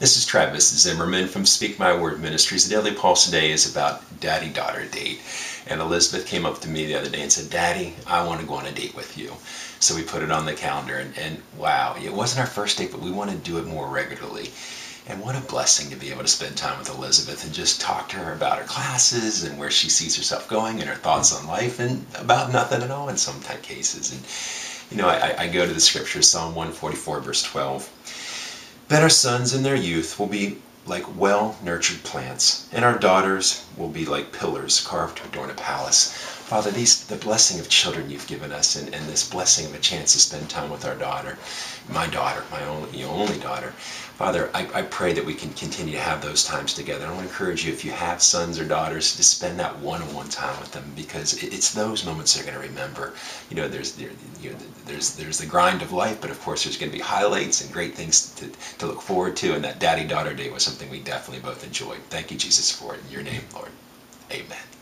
This is Travis Zimmerman from Speak My Word Ministries. The Daily Pulse today is about daddy daughter date. And Elizabeth came up to me the other day and said, Daddy, I want to go on a date with you. So we put it on the calendar, and, and wow, it wasn't our first date, but we want to do it more regularly. And what a blessing to be able to spend time with Elizabeth and just talk to her about her classes and where she sees herself going and her thoughts on life and about nothing at all in some cases. And, you know, I, I go to the scriptures, Psalm 144, verse 12. Then our sons in their youth will be like well nurtured plants, and our daughters will be like pillars carved to adorn a palace. Father, these the blessing of children you've given us, and, and this blessing of a chance to spend time with our daughter, my daughter, my only only daughter. Father, I, I pray that we can continue to have those times together. I want to encourage you, if you have sons or daughters, to spend that one-on-one time with them because it's those moments they're going to remember. You know, there's there, you know, there's there's the grind of life, but of course there's going to be highlights and great things to, to look forward to. And that daddy-daughter day was something we definitely both enjoyed. Thank you, Jesus, for it. In your name, Lord. Amen.